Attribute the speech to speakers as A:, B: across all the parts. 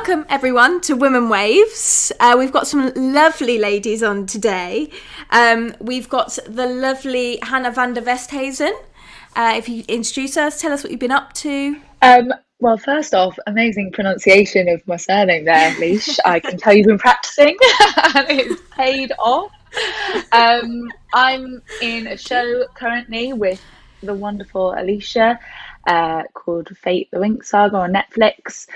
A: Welcome, everyone, to Women Waves. Uh, we've got some lovely ladies on today. Um, we've got the lovely Hannah van der Westhuysen. Uh, if you introduce us, tell us what you've been up to.
B: Um, well, first off, amazing pronunciation of my surname there, Leash. I can tell you've been practicing and it's paid off. Um, I'm in a show currently with the wonderful Elisha uh, called Fate the Winx Saga on Netflix.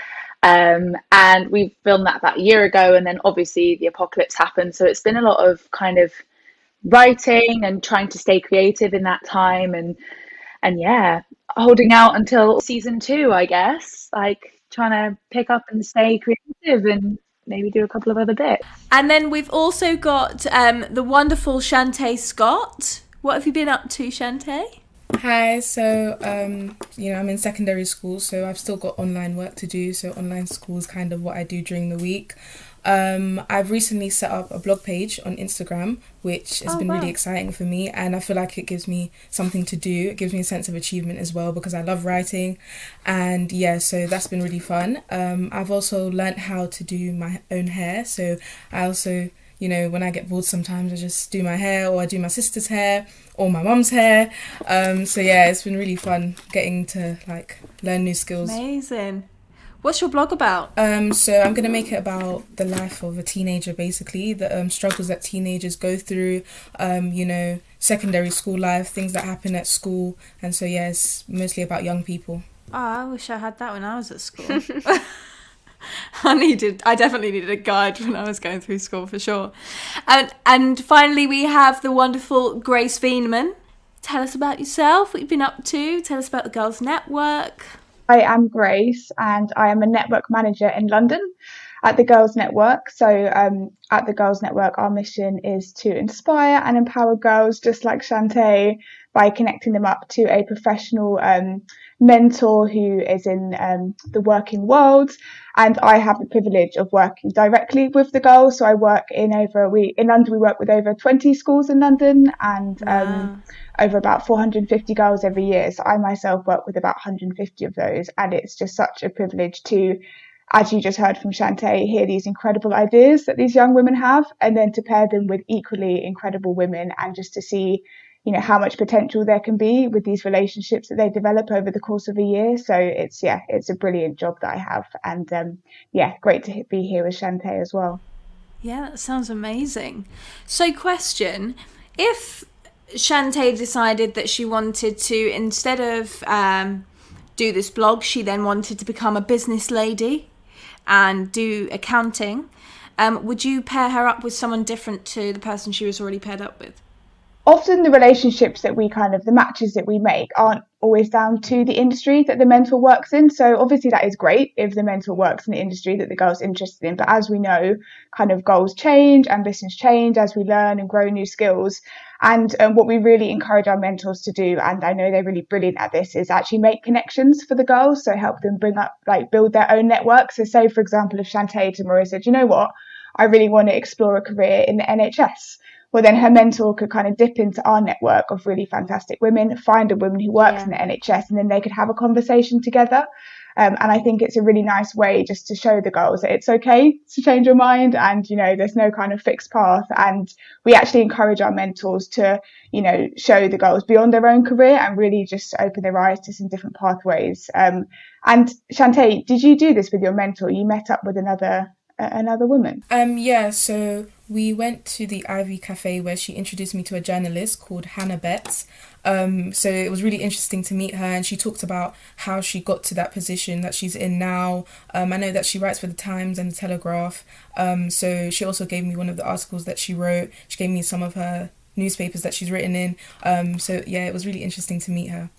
B: Um, and we filmed that about a year ago, and then obviously the apocalypse happened. So it's been a lot of kind of writing and trying to stay creative in that time, and and yeah, holding out until season two, I guess. Like trying to pick up and stay creative and maybe do a couple of other bits.
A: And then we've also got um, the wonderful Shantae Scott. What have you been up to, Shantae?
C: Hi, so um, you know I'm in secondary school, so I've still got online work to do. So online school is kind of what I do during the week. Um, I've recently set up a blog page on Instagram, which has oh, been wow. really exciting for me, and I feel like it gives me something to do. It gives me a sense of achievement as well because I love writing, and yeah, so that's been really fun. Um, I've also learnt how to do my own hair, so I also you know, when I get bored sometimes I just do my hair or I do my sister's hair or my mum's hair. Um, so yeah, it's been really fun getting to like learn new skills.
A: Amazing. What's your blog about?
C: Um, so I'm gonna make it about the life of a teenager, basically the um, struggles that teenagers go through. Um, you know, secondary school life, things that happen at school, and so yeah, mostly about young people.
A: Oh, I wish I had that when I was at school. I needed, I definitely needed a guide when I was going through school for sure. And and finally, we have the wonderful Grace Veenman. Tell us about yourself, what you've been up to. Tell us about the Girls Network.
D: I am Grace, and I am a network manager in London at the Girls Network. So, um, at the Girls Network, our mission is to inspire and empower girls, just like Shantae, by connecting them up to a professional um, mentor who is in um, the working world. And I have the privilege of working directly with the girls. So I work in over we in London. We work with over 20 schools in London and um, over about 450 girls every year. So I myself work with about 150 of those, and it's just such a privilege to as you just heard from Shantae, hear these incredible ideas that these young women have, and then to pair them with equally incredible women, and just to see you know how much potential there can be with these relationships that they develop over the course of a year. So it's yeah, it's a brilliant job that I have, and um, yeah, great to be here with Shantae as well.
A: Yeah, that sounds amazing. So, question: If Shantae decided that she wanted to, instead of um, do this blog, she then wanted to become a business lady and do accounting. Um, would you pair her up with someone different to the person she was already paired up with?
D: Often the relationships that we kind of the matches that we make aren't always down to the industry that the mentor works in. So obviously that is great if the mentor works in the industry that the girl's interested in. But as we know kind of goals change ambitions change as we learn and grow new skills. And um, what we really encourage our mentors to do and i know they're really brilliant at this is actually make connections for the girls. So help them bring up like build their own network. So say for example if shantae tomorrow said you know what? I really want to explore a career in the nhs well, then her mentor could kind of dip into our network of really fantastic women, find a woman who works yeah. in the NHS, and then they could have a conversation together. Um, and I think it's a really nice way just to show the girls that it's okay to change your mind and, you know, there's no kind of fixed path. And we actually encourage our mentors to, you know, show the girls beyond their own career and really just open their eyes to some different pathways. Um, and Shantae, did you do this with your mentor? You met up with another another woman?
C: Um, yeah, so we went to the Ivy Cafe where she introduced me to a journalist called Hannah Betts. Um, so it was really interesting to meet her, and she talked about how she got to that position that she's in now. Um, I know that she writes for the Times and the Telegraph. Um, so she also gave me one of the articles that she wrote. She gave me some of her newspapers that she's written in. Um, so yeah, it was really interesting to meet her.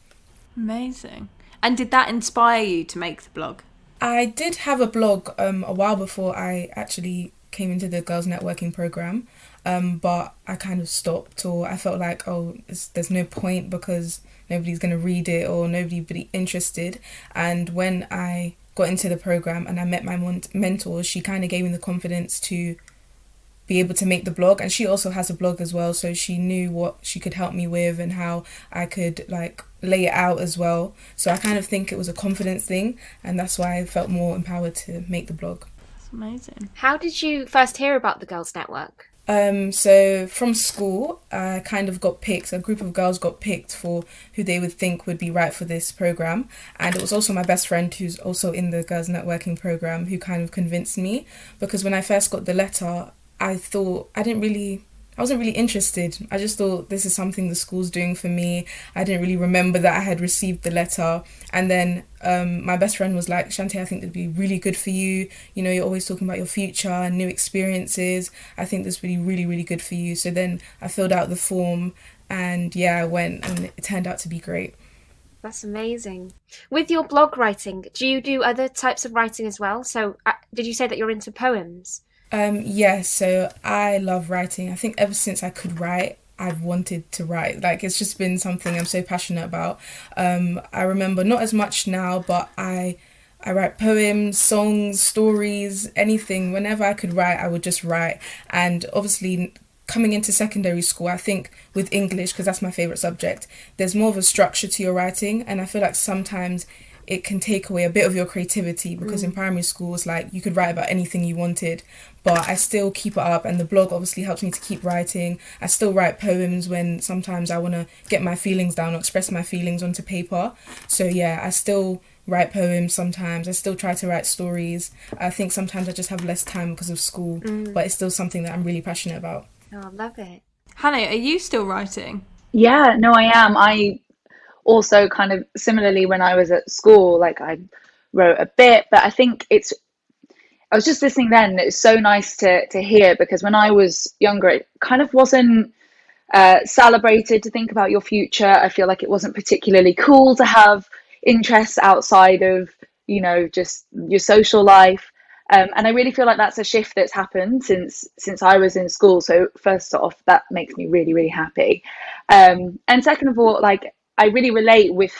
A: Amazing. And did that inspire you to make the blog?
C: I did have a blog um, a while before I actually came into the girls networking program, um, but I kind of stopped, or I felt like, oh, there's no point because nobody's going to read it or nobody be interested. And when I got into the program and I met my mentor, she kind of gave me the confidence to be able to make the blog and she also has a blog as well so she knew what she could help me with and how I could like lay it out as well so I kind of think it was a confidence thing and that's why I felt more empowered to make the blog
A: It's amazing.
E: How did you first hear about the Girls Network?
C: Um, so from school, I kind of got picked. A group of girls got picked for who they would think would be right for this program, and it was also my best friend who's also in the girls networking program who kind of convinced me. Because when I first got the letter, I thought I didn't really I wasn't really interested. I just thought this is something the school's doing for me. I didn't really remember that I had received the letter. And then um, my best friend was like, Shantae, I think it'd be really good for you. You know, you're always talking about your future and new experiences. I think this would be really, really good for you. So then I filled out the form and yeah, I went and it turned out to be great.
E: That's amazing. With your blog writing, do you do other types of writing as well? So, uh, did you say that you're into poems?
C: Um, yeah, so I love writing. I think ever since I could write, I've wanted to write. Like it's just been something I'm so passionate about. Um, I remember not as much now, but I I write poems, songs, stories, anything. Whenever I could write, I would just write. And obviously, coming into secondary school, I think with English, because that's my favorite subject, there's more of a structure to your writing, and I feel like sometimes it can take away a bit of your creativity because mm. in primary school it's like you could write about anything you wanted but I still keep it up and the blog obviously helps me to keep writing. I still write poems when sometimes I want to get my feelings down or express my feelings onto paper. So yeah, I still write poems sometimes. I still try to write stories. I think sometimes I just have less time because of school, mm. but it's still something that I'm really passionate about.
E: Oh, I love it.
A: Hannah, are you still writing?
B: Yeah, no, I am. I also kind of similarly when I was at school, like I wrote a bit, but I think it's I was just listening then. It was so nice to to hear because when I was younger, it kind of wasn't uh, celebrated to think about your future. I feel like it wasn't particularly cool to have interests outside of you know just your social life. Um, and I really feel like that's a shift that's happened since since I was in school. So first off, that makes me really really happy. Um, and second of all, like I really relate with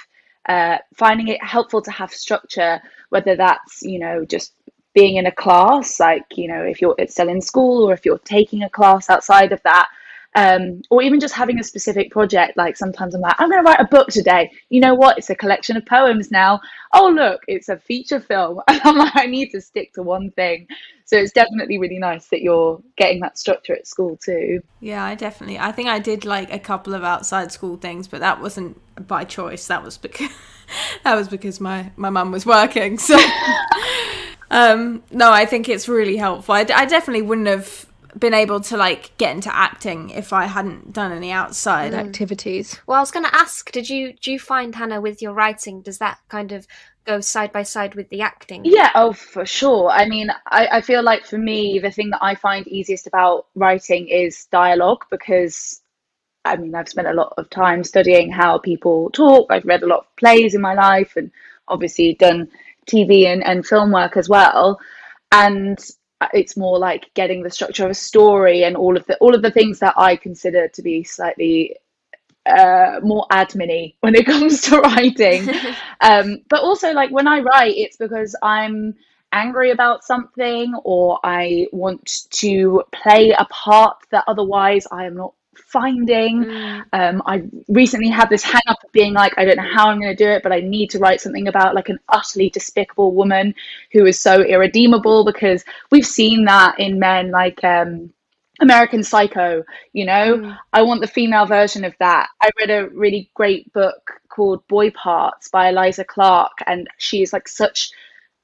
B: uh, finding it helpful to have structure, whether that's you know just being in a class, like, you know, if you're still in school or if you're taking a class outside of that, um, or even just having a specific project. Like sometimes I'm like, I'm going to write a book today. You know what? It's a collection of poems now. Oh, look, it's a feature film. And I'm like, I need to stick to one thing. So it's definitely really nice that you're getting that structure at school too.
A: Yeah, I definitely. I think I did like a couple of outside school things, but that wasn't by choice. That was because that was because my my mum was working. So um, no, I think it's really helpful. I, I definitely wouldn't have been able to like get into acting if I hadn't done any outside mm. activities.
E: Well, I was going to ask, did you do you find Hannah with your writing? Does that kind of go side by side with the acting?
B: Yeah, oh, for sure. I mean, I, I feel like for me, the thing that I find easiest about writing is dialogue because I mean, I've spent a lot of time studying how people talk. I've read a lot of plays in my life and obviously done TV and, and film work as well. And it's more like getting the structure of a story and all of the all of the things that I consider to be slightly uh, more admin when it comes to writing. um, but also like when I write, it's because I'm angry about something or I want to play a part that otherwise I am not finding. Mm. Um, I recently had this hang up of being like, I don't know how I'm going to do it, but I need to write something about like an utterly despicable woman who is so irredeemable because we've seen that in men like um, American Psycho, you know? Mm. I want the female version of that. I read a really great book called Boy Parts by Eliza Clark, and she's like such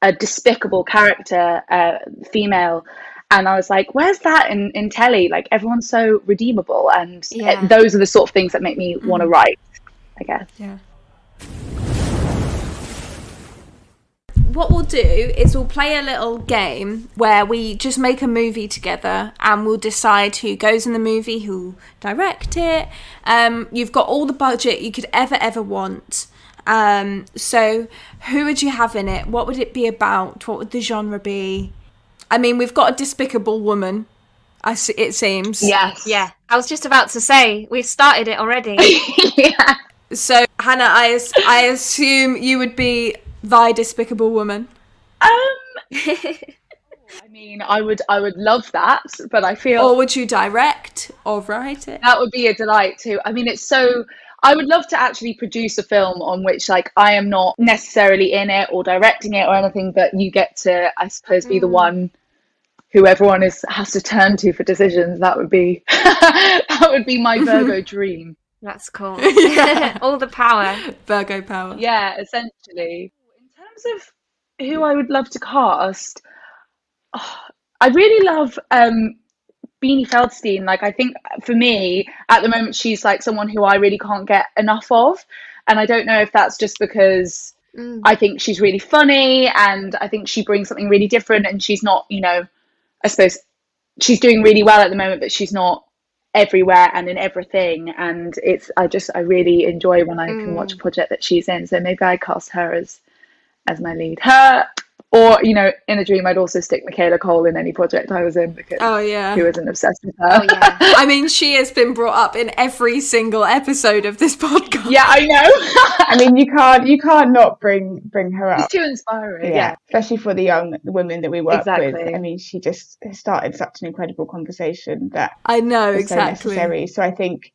B: a despicable character, uh, female and I was like, "Where's that in in telly? Like everyone's so redeemable, and yeah. it, those are the sort of things that make me mm. want to write." I guess.
A: Yeah. What we'll do is we'll play a little game where we just make a movie together and we'll decide who goes in the movie, who direct it. Um, you've got all the budget you could ever ever want. Um, so who would you have in it? What would it be about? What would the genre be? I mean, we've got a despicable woman. I see, it seems.
B: Yes.
E: Yeah. I was just about to say we've started it already.
B: yeah.
A: So Hannah, I I assume you would be thy despicable woman.
B: Um. I mean, I would I would love that, but I feel.
A: Or would you direct or write it?
B: That would be a delight too. I mean, it's so. I would love to actually produce a film on which, like, I am not necessarily in it or directing it or anything, but you get to, I suppose, be mm. the one who everyone is has to turn to for decisions. That would be that would be my Virgo dream.
E: That's cool.
A: Yeah.
E: All the power.
A: Virgo power.
B: Yeah, essentially. In terms of who I would love to cast, oh, I really love um, Beanie Feldstein. Like, I think for me, at the moment, she's like someone who I really can't get enough of. And I don't know if that's just because
E: Mm.
B: I think she's really funny and I think she brings something really different. And she's not, you know, I suppose she's doing really well at the moment, but she's not everywhere and in everything. And it's, I just, I really enjoy when I can watch mm. a project that she's in. So maybe I cast her as, as my lead. Her, or, you know, in a dream, I'd also stick Michaela Coel in any project I was in because
A: Oh yeah.
B: who isn't obsessed with her?
E: Oh yeah.
A: I mean, she has been brought up in every single episode of this podcast.
B: yeah, I know.
D: I mean, you can't you can't not bring bring her
B: It's
D: up.
B: too inspiring.
D: Yeah,
B: Yeah.
D: especially for the young women that we work
B: Exactly.
D: with. I mean, she just started such an incredible conversation that
A: I know
D: is so
A: exactly.
D: necessary. So I think,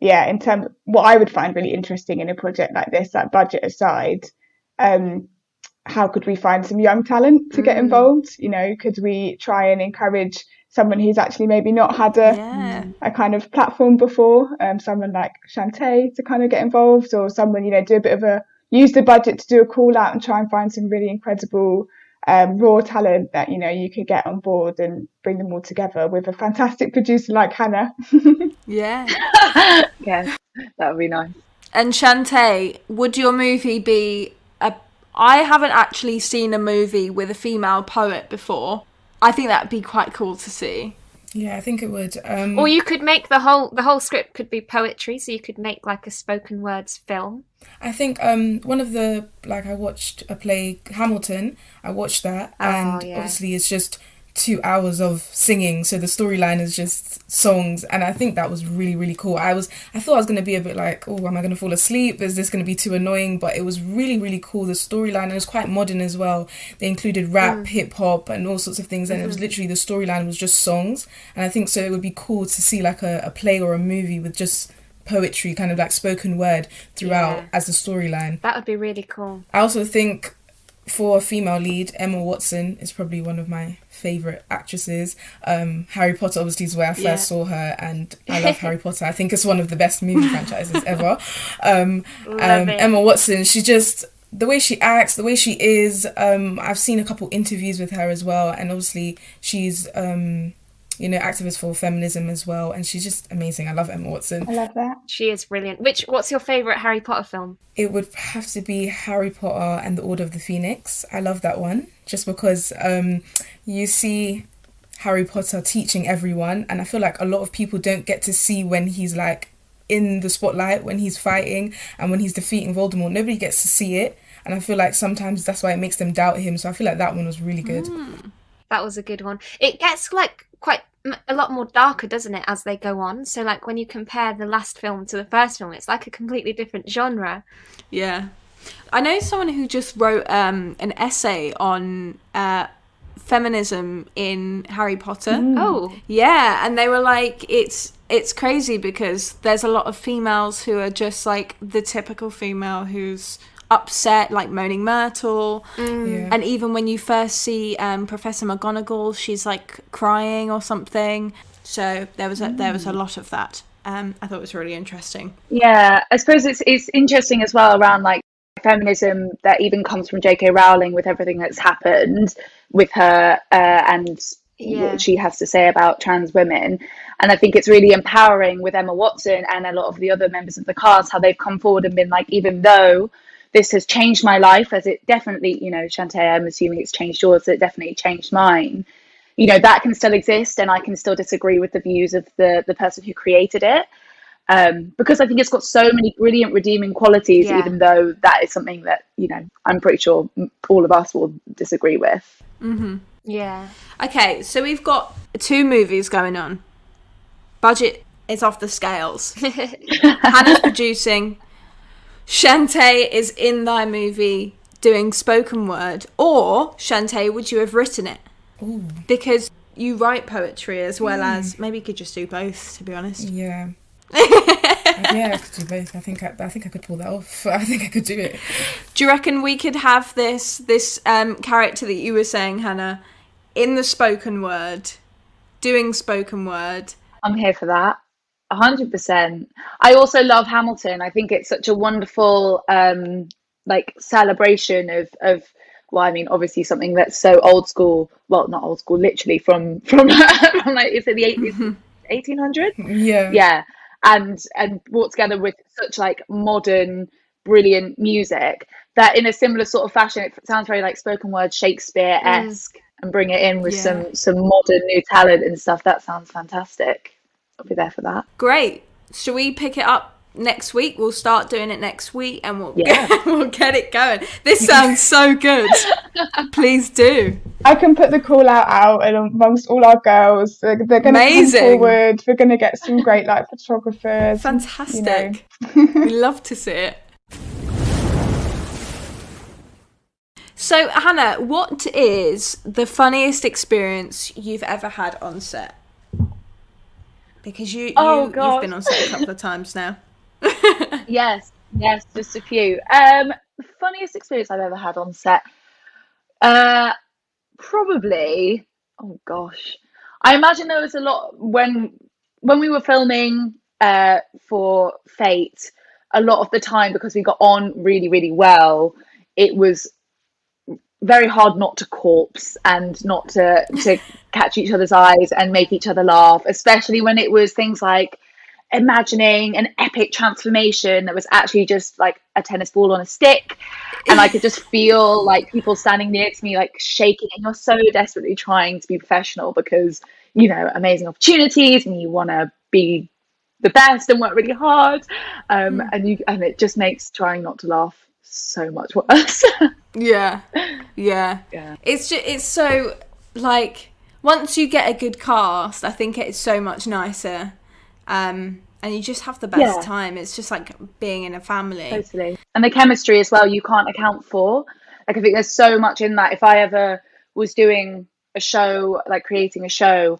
D: yeah, in terms what I would find really interesting in a project like this, like budget aside, um, how could we find some young talent to get
E: Mm.
D: involved? You know, could we try and encourage someone who's actually maybe not had a
A: Yeah.
D: a kind of platform before, um, someone like Shantae to kind of get involved, or someone, you know, do a bit of a use the budget to do a call out and try and find some really incredible um, raw talent that, you know, you could get on board and bring them all together with a fantastic producer like Hannah.
A: Yeah.
B: yeah, that would be nice.
A: And Shantae, would your movie be a? I haven't actually seen a movie with a female poet before. I think that'd be quite cool to see.
C: Yeah, I think it would. Um,
E: Or you could make the whole the whole script could be poetry, so you could make like a spoken words film.
C: I think um one of the like I watched a play Hamilton. I watched that,
E: Oh,
C: and
E: yeah.
C: obviously it's just two hours of singing. So the storyline is just songs, and I think that was really really cool. I was I thought I was gonna be a bit like, oh, am I gonna fall asleep? Is this gonna be too annoying? But it was really really cool. The storyline it was quite modern as well. They included rap,
E: Mm.
C: hip hop, and all sorts of things, and it
E: Mm-hmm.
C: was literally the storyline was just songs. And I think so it would be cool to see like a, a play or a movie with just poetry kind of like spoken word throughout
E: Yeah.
C: as the storyline
E: That would be really cool.
C: I also think for a female lead, Emma Watson is probably one of my favorite actresses. Um, Harry Potter obviously is where I first
A: Yeah.
C: saw her, and I love Harry Potter. I think it's one of the best movie franchises ever. Um, um. Emma Watson, she just the way she acts, the way she is. Um, I've seen a couple interviews with her as well, and obviously she's um, you know activist for feminism as well, and she's just amazing. I love Emma Watson.
D: I love that.
E: She is brilliant. Which what's your favorite Harry Potter film?
C: It would have to be Harry Potter and the Order of the Phoenix. I love that one just because um, you see Harry Potter teaching everyone, and I feel like a lot of people don't get to see when he's like in the spotlight, when he's fighting, and when he's defeating Voldemort. Nobody gets to see it, and I feel like sometimes that's why it makes them doubt him. So I feel like that one was really good.
E: That was a good one. It gets like quite a lot more darker, doesn't it, as they go on? So like when you compare the last film to the first film, it's like a completely different genre.
A: Yeah. I know someone who just wrote um, an essay on uh, feminism in Harry Potter.
E: Oh,
A: Yeah, and they were like, it's it's crazy because there's a lot of females who are just like the typical female who's upset, like moaning Myrtle,
C: Yeah.
A: and even when you first see um, Professor McGonagall, she's like crying or something. So there was a, there was a lot of that. Um, I thought it was really interesting.
B: Yeah, I suppose it's it's interesting as well around like feminism that even comes from J.K. Rowling with everything that's happened with her uh, and
E: Yeah.
B: what she has to say about trans women. And I think it's really empowering with Emma Watson and a lot of the other members of the cast how they've come forward and been like, even though this has changed my life, as it definitely, you know, Shantae, I'm assuming it's changed yours, it definitely changed mine. You know, that can still exist and I can still disagree with the views of the the person who created it. Um, because I think it's got so many brilliant redeeming qualities,
E: Yeah.
B: even though that is something that, you know, I'm pretty sure all of us will disagree with. Mm-hmm.
E: yeah.
A: Okay, so we've got two movies going on. Budget is off the scales. Hannah's producing. Shantae is in thy movie doing spoken word. Or, Shantae, would you have written it?
C: Ooh,
A: Because you write poetry as well as maybe you could just do both, to be honest.
C: yeah. yeah, I could do both. I think I, I think I could pull that off. I think I could do it.
A: Do you reckon we could have this this um, character that you were saying, Hannah, in the spoken word, doing spoken word.
B: I'm here for that. 100%. I also love Hamilton. I think it's such a wonderful um like celebration of of well, I mean, obviously something that's so old school. Well, not old school, literally from from, from like is it the 80s, 1800?
C: Yeah.
B: Yeah, and and brought together with such like modern, brilliant music that in a similar sort of fashion, it sounds very like spoken word Shakespeare esque, and bring it in with
A: Yeah.
B: some some modern new talent and stuff. That sounds fantastic. I'll be there for that.
A: Great. Shall we pick it up next week? We'll start doing it next week and we'll
B: Yeah.
A: we'll get it going. This sounds so good. Please do.
D: I can put the call out out and amongst all our girls. They're, they're going to come
A: Amazing.
D: forward. We're going to get some great like photographers.
A: Fantastic.
D: You
A: we love to see it. So, Hannah, what is the funniest experience you've ever had on set? Because you, you
B: Oh,
A: you've been on set a couple of times now.
B: Yes, yes, just a few. Um, the funniest experience I've ever had on set. Uh, probably. Oh gosh, I imagine there was a lot when when we were filming uh for Fate. A lot of the time, because we got on really, really well, it was very hard not to corpse and not to to catch each other's eyes and make each other laugh, especially when it was things like imagining an epic transformation that was actually just like a tennis ball on a stick. And i could just feel like people standing near to me like shaking. And you're so desperately trying to be professional because you know amazing opportunities and you want to be the best and work really hard. Um and you and it just makes trying not to laugh so much worse
A: Yeah, yeah.
B: Yeah.
A: It's just it's so like once you get a good cast, I think it's so much nicer, um, and you just have the best
B: Yeah.
A: time. It's just like being in a family.
B: Totally. And the chemistry as well, you can't account for. Like, I think there's so much in that. If I ever was doing a show, like creating a show,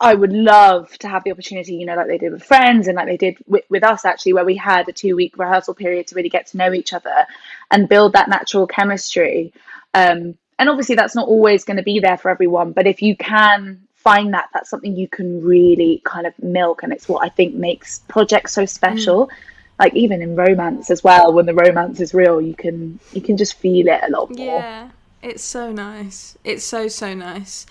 B: I would love to have the opportunity, you know, like they did with Friends and like they did with, with us actually, where we had a two week rehearsal period to really get to know each other and build that natural chemistry. Um, and obviously, that's not always going to be there for everyone, but if you can find that, that's something you can really kind of milk. And it's what I think makes projects so special. Like even in romance as well, when the romance is real, you can you can just feel it a lot more.
A: Yeah, it's so nice. It's so so nice.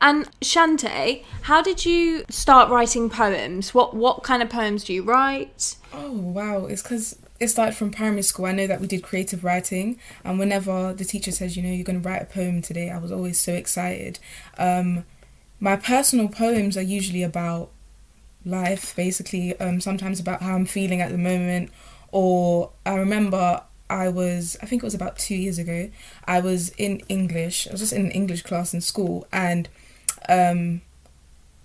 A: And Shantae, how did you start writing poems? What what kind of poems do you write?
C: Oh wow! It's because it started from primary school. I know that we did creative writing, and whenever the teacher says, you know, you're going to write a poem today, I was always so excited. Um, my personal poems are usually about life, basically. Um, sometimes about how I'm feeling at the moment, or I remember I was, I think it was about two years ago. I was in English. I was just in an English class in school, and um,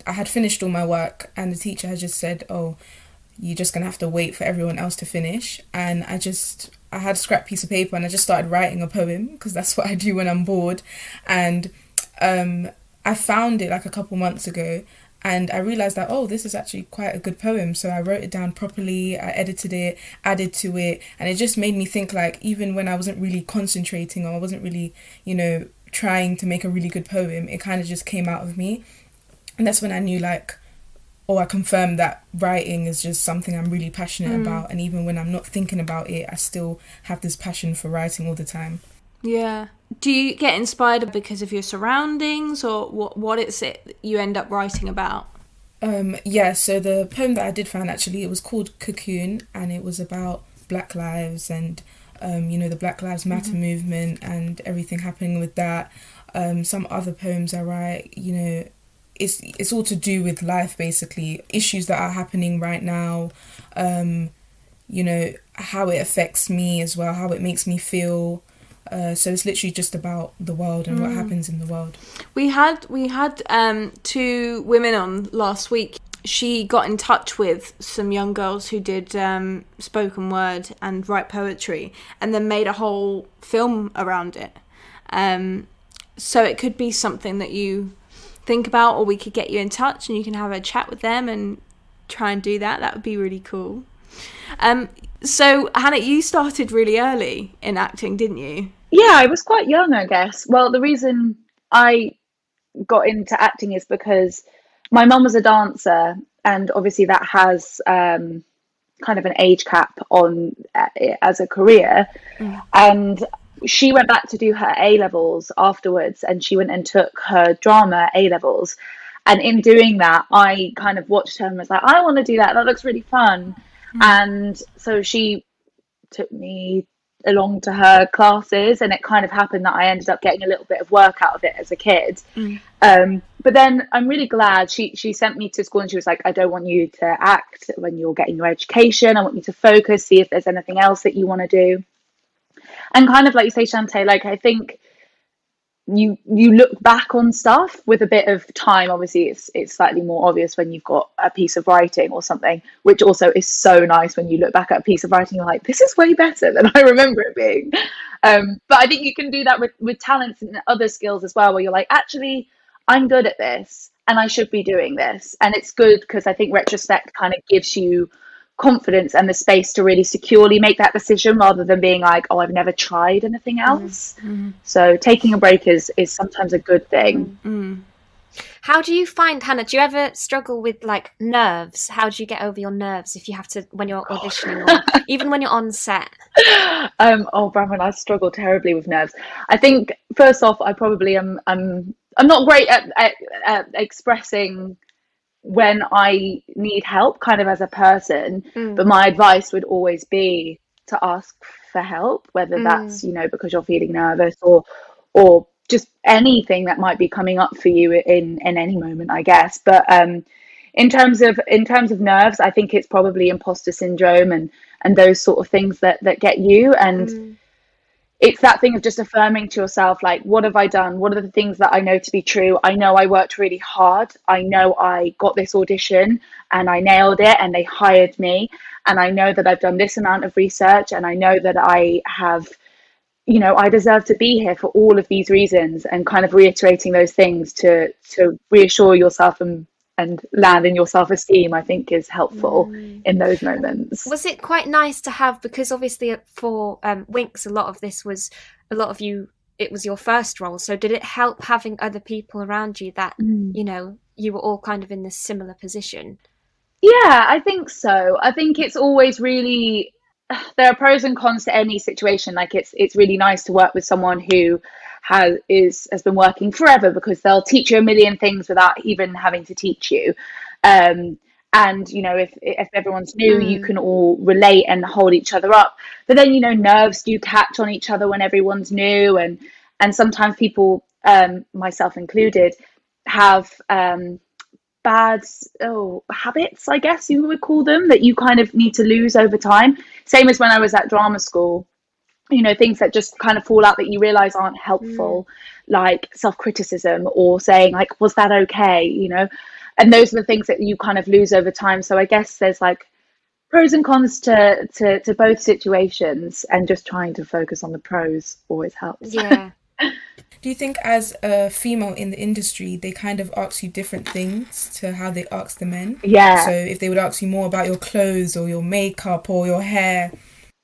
C: I had finished all my work, and the teacher had just said, "Oh." you're just gonna have to wait for everyone else to finish and i just i had a scrap piece of paper and i just started writing a poem because that's what i do when i'm bored and um i found it like a couple months ago and i realized that oh this is actually quite a good poem so i wrote it down properly i edited it added to it and it just made me think like even when i wasn't really concentrating or i wasn't really you know trying to make a really good poem it kind of just came out of me and that's when i knew like or I confirmed that writing is just something I'm really passionate about, and even when I'm not thinking about it, I still have this passion for writing all the time.
A: Yeah. Do you get inspired because of your surroundings, or what? What is it you end up writing about?
C: Um, yeah, so the poem that I did find actually it was called Cocoon, and it was about Black lives and um, you know the Black Lives Matter movement and everything happening with that. Um, some other poems I write, you know, it's it's all to do with life basically, issues that are happening right now. Um, you know how it affects me as well, how it makes me feel. Uh, so it's literally just about the world and what happens in the world.
A: We had we had um, two women on last week. She got in touch with some young girls who did um, spoken word and write poetry, and then made a whole film around it. Um, so it could be something that you think about, or we could get you in touch and you can have a chat with them and try and do that. That would be really cool. Um, so Hannah, you started really early in acting, didn't you?
B: Yeah, I was quite young, I guess. Well, the reason I got into acting is because my mum was a dancer, and obviously that has um, kind of an age cap on uh, as a career. And she went back to do her A levels afterwards, and she went and took her drama A levels. And in doing that, I kind of watched her and was like, I want to do that. That looks really fun. And so she took me along to her classes and it kind of happened that I ended up getting a little bit of work out of it as a kid. Um, but then I'm really glad she she sent me to school and she was like, I don't want you to act when you're getting your education. I want you to focus, see if there's anything else that you want to do. And kind of like you say, Shantae, like I think you you look back on stuff with a bit of time. Obviously it's it's slightly more obvious when you've got a piece of writing or something which also is so nice when you look back at a piece of writing you're like this is way better than i remember it being. Um, but i think you can do that with with talents and other skills as well where you're like actually i'm good at this and i should be doing this. And it's good because i think retrospect kind of gives you confidence and the space to really securely make that decision rather than being like oh i've never tried anything mm-hmm. else mm-hmm. so taking a break is is sometimes a good thing mm-hmm.
E: How do you find Hannah? Do you ever struggle with like nerves? How do you get over your nerves if you have to when you're oh. auditioning or even when you're on set?
B: um oh Bramwell, I struggle terribly with nerves I think first off I probably am I'm I'm not great at, at, at expressing when I need help kind of as a person
E: Mm.
B: but my advice would always be to ask for help whether that's you know because you're feeling nervous or or just anything that might be coming up for you in in any moment I guess but um in terms of in terms of nerves I think it's probably imposter syndrome and and those sort of things that that get you and
E: Mm.
B: It's that thing of just affirming to yourself like what have i done? What are the things that i know to be true? I know i worked really hard. I know i got this audition and i nailed it and they hired me. And i know that i've done this amount of research and i know that i have you know i deserve to be here for all of these reasons and kind of reiterating those things to to reassure yourself and and land in your self-esteem i think is helpful in those moments
E: Was it quite nice to have because obviously for um, Winx a lot of this was a lot of you it was your first role so did it help having other people around you that you know you were all kind of in this similar position
B: Yeah, I think so. I think it's always really there are pros and cons to any situation. Like it's it's really nice to work with someone who has is has been working forever because they'll teach you a million things without even having to teach you. Um, and you know, if if everyone's new, you can all relate and hold each other up. But then you know, nerves do catch on each other when everyone's new, and and sometimes people, um, myself included, have um, bad oh habits i guess you would call them that you kind of need to lose over time same as when i was at drama school you know things that just kind of fall out that you realize aren't helpful mm. like self-criticism or saying like was that okay? you know? And those are the things that you kind of lose over time. So i guess there's like pros and cons to to, to both situations and just trying to focus on the pros always helps.
E: Yeah.
C: Do you think, as a female in the industry, they kind of ask you different things to how they ask the men?
B: yeah.
C: So if they would ask you more about your clothes or your makeup or your hair,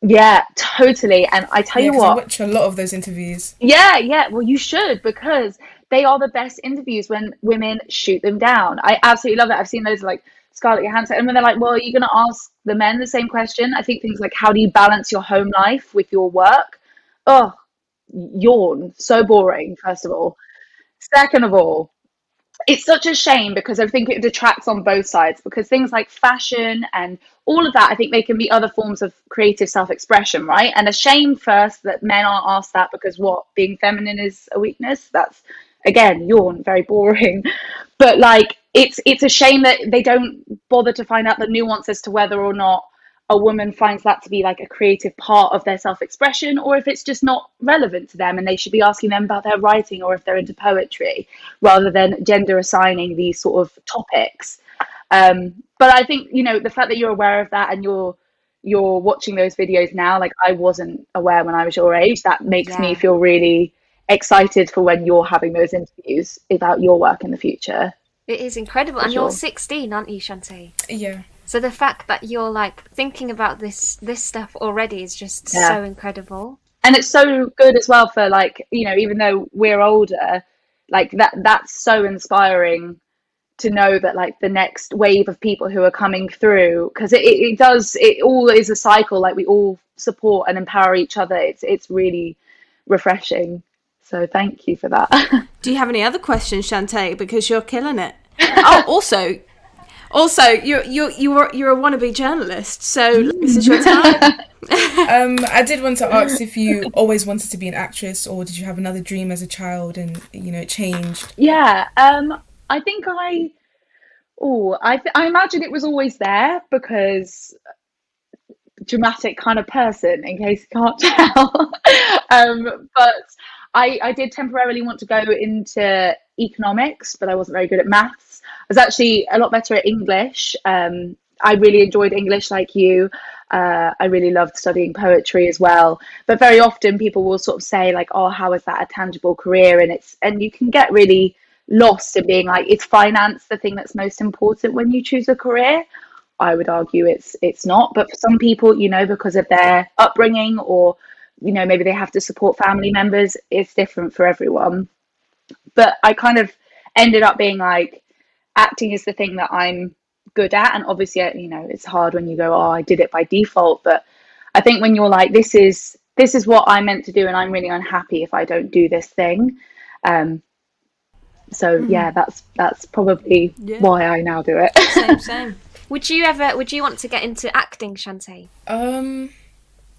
B: yeah totally and i tell
C: yeah,
B: you what
C: I watch a lot of those interviews.
B: Yeah, yeah. Well, you should because they are the best interviews when women shoot them down. I absolutely love it. I've seen those like Scarlett Johansson, and when they're like, "Well, are you going to ask the men the same question?" I think things like, "How do you balance your home life with your work?" Oh, yawn. So boring. First of all. Second of all, it's such a shame because I think it detracts on both sides because things like fashion and all of that, I think they can be other forms of creative self expression, right? And a shame first that men aren't asked that because what, being feminine is a weakness? That's again, yawn, very boring. But like it's it's a shame that they don't bother to find out the nuance as to whether or not a woman finds that to be like a creative part of their self expression or if it's just not relevant to them and they should be asking them about their writing or if they're into poetry rather than gender assigning these sort of topics. Um, but I think, you know, the fact that you're aware of that and you're you're watching those videos now, like I wasn't aware when I was your age, that makes me feel really excited for when you're having those interviews about your work in the future.
E: it is incredible
B: For
E: and you're 16 aren't you Shantae
C: Yeah.
E: So the fact that you're like thinking about this this stuff already is just
B: Yeah.
E: so incredible.
B: And it's so good as well for like you know even though we're older like that that's so inspiring to know that like the next wave of people who are coming through because it, it, it, does it all is a cycle like we all support and empower each other. It's it's really refreshing. So thank you for that.
A: Do you have any other questions Shantae because you're killing it. Oh also also you're you're you're you're a wannabe journalist so this is your time
C: um, I did want to ask if you always wanted to be an actress, or did you have another dream as a child, and you know it changed?
B: Yeah, um, I think I, oh, I th- I imagine it was always there because dramatic kind of person, in case you can't tell. um, but I I did temporarily want to go into economics, but I wasn't very good at maths. Was actually a lot better at English. Um, I really enjoyed English, like you. Uh, I really loved studying poetry as well. But very often people will sort of say like, "Oh, how is that a tangible career?" And it's and you can get really lost in being like, "Is finance the thing that's most important when you choose a career?" I would argue it's it's not. But for some people, you know, because of their upbringing or you know maybe they have to support family members, it's different for everyone. But I kind of ended up being like, acting is the thing that I'm good at and obviously you know it's hard when you go oh i did it by default but i think when you're like this is this is what i'm meant to do and i'm really unhappy if i don't do this thing um so mm-hmm. yeah that's that's probably yeah. why i now do it
A: same same
E: would you ever would you want to get into acting Shantae
C: um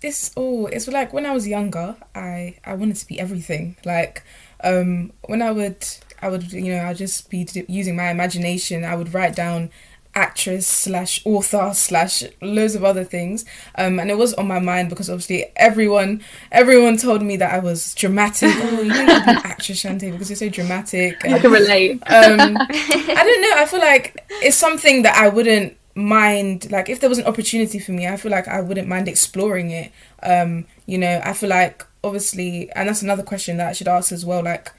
C: it's oh it's like when i was younger i i wanted to be everything like um when i would i would you know i'd just be using my imagination. I would write down actress slash author slash loads of other things. Um and it was on my mind because obviously everyone everyone told me that I was dramatic. Oh you to be an actress Shantae because you're so dramatic.
B: And, I can relate.
C: Um I don't know. I feel like it's something that I wouldn't mind like if there was an opportunity for me I feel like I wouldn't mind exploring it. Um you know I feel like obviously and that's another question that I should ask as well like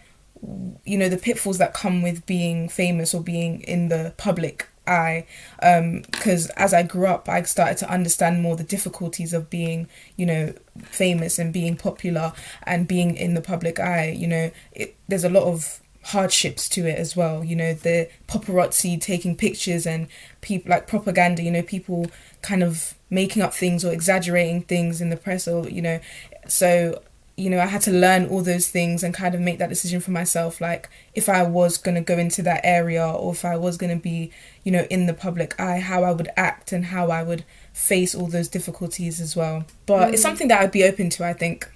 C: you know the pitfalls that come with being famous or being in the public eye because um, as I grew up I started to understand more the difficulties of being you know famous and being popular and being in the public eye you know. It, there's a lot of hardships to it as well you know the paparazzi taking pictures and people like propaganda you know people kind of making up things or exaggerating things in the press or you know. So you know, I had to learn all those things and kind of make that decision for myself. Like, if I was going to go into that area or if I was going to be, you know, in the public eye, how I would act and how I would face all those difficulties as well. But mm. it's something that I'd be open to, I think.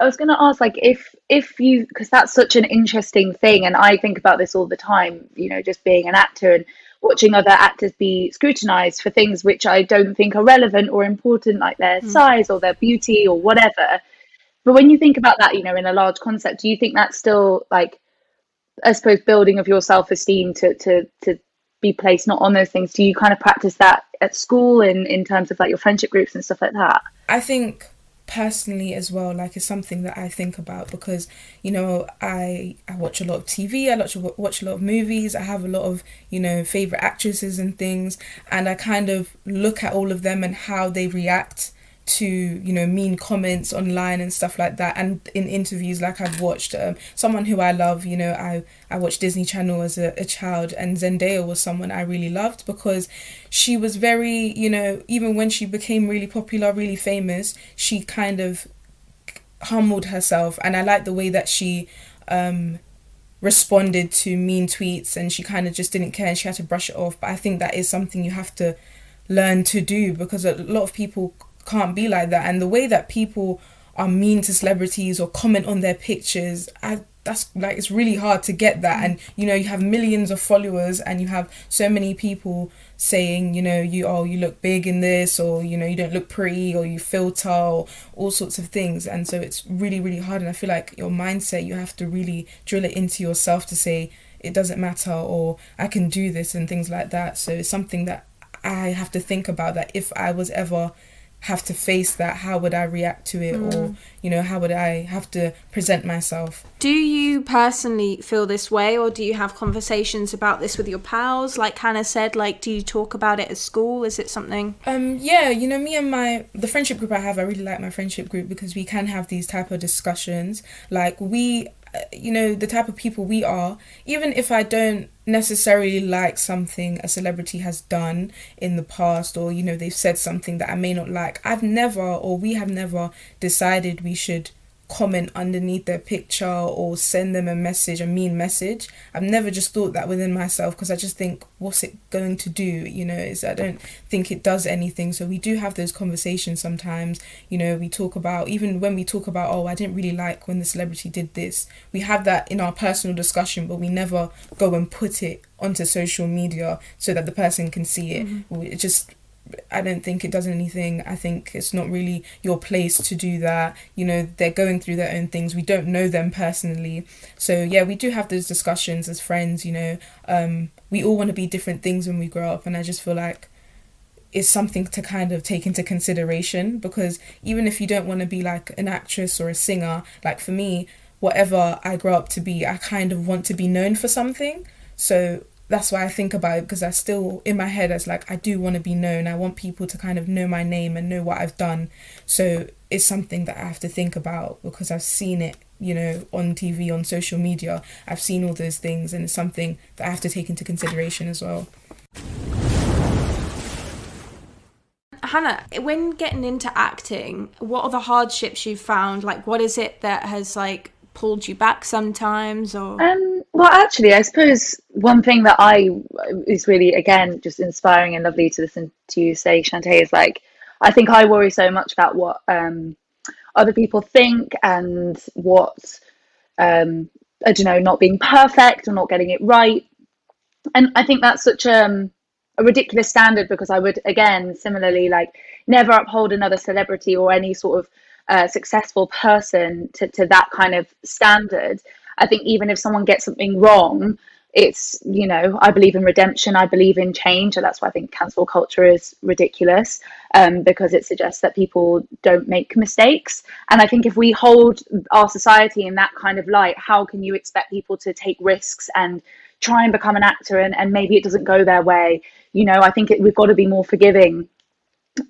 B: I was going to ask, like, if if you, because that's such an interesting thing, and I think about this all the time. You know, just being an actor and watching other actors be scrutinized for things which I don't think are relevant or important, like their mm. size or their beauty or whatever but when you think about that, you know, in a large concept, do you think that's still like, I suppose, building of your self esteem to to to be placed not on those things? Do you kind of practice that at school in in terms of like your friendship groups and stuff like that?
C: I think personally as well like it's something that i think about because you know i i watch a lot of tv i watch, watch a lot of movies i have a lot of you know favorite actresses and things and i kind of look at all of them and how they react to you know mean comments online and stuff like that. And in interviews like I've watched um, someone who I love you know I I watched Disney Channel as a, a child and Zendaya was someone I really loved because she was very you know even when she became really popular really famous she kind of humbled herself. And I like the way that she um responded to mean tweets and she kind of just didn't care and she had to brush it off. But I think that is something you have to learn to do because a lot of people can't be like that. And the way that people are mean to celebrities or comment on their pictures, I that's like it's really hard to get that. And you know you have millions of followers and you have so many people saying you know you oh you look big in this or you know you don't look pretty or you filter or all sorts of things. And so it's really really hard. And i feel like your mindset you have to really drill it into yourself to say it doesn't matter or i can do this and things like that. So it's something that i have to think about that if i was ever have to face that how would i react to it? Mm. or you know how would i have to present myself?
A: Do you personally feel this way or do you have conversations about this with your pals? Like hannah said like do you talk about it at school? Is it something?
C: Um yeah you know me and my the friendship group i have i really like my friendship group because we can have these type of discussions. Like we you know, the type of people we are, even if I don't necessarily like something a celebrity has done in the past or, you know, they've said something that I may not like, I've never or we have never decided we should comment underneath their picture or send them a message, a mean message. I've never just thought that within myself because I just think, what's it going to do? You know, is I don't think it does anything. So we do have those conversations sometimes. You know, we talk about even when we talk about, oh, I didn't really like when the celebrity did this. We have that in our personal discussion, but we never go and put it onto social media so that the person can see it. Mm-hmm. It just I don't think it does anything. I think it's not really your place to do that. You know, they're going through their own things. We don't know them personally. So, yeah, we do have those discussions as friends, you know. Um, we all want to be different things when we grow up. And I just feel like it's something to kind of take into consideration because even if you don't want to be like an actress or a singer, like for me, whatever I grow up to be, I kind of want to be known for something. So that's why I think about it because I still in my head as like I do want to be known. I want people to kind of know my name and know what I've done. So it's something that I have to think about because I've seen it, you know, on TV, on social media. I've seen all those things and it's something that I have to take into consideration as well.
A: Hannah, when getting into acting, what are the hardships you've found? Like what is it that has like pulled you back sometimes or?
B: Um well actually i suppose one thing that i is really again just inspiring and lovely to listen to you say Shantae is like i think i worry so much about what um other people think and what um i don't know not being perfect or not getting it right. And i think that's such um, a ridiculous standard because i would again similarly like never uphold another celebrity or any sort of a successful person to, to that kind of standard i think even if someone gets something wrong it's you know i believe in redemption i believe in change and that's why i think cancel culture is ridiculous um, because it suggests that people don't make mistakes. And i think if we hold our society in that kind of light how can you expect people to take risks and try and become an actor and, and maybe it doesn't go their way? You know i think it, we've got to be more forgiving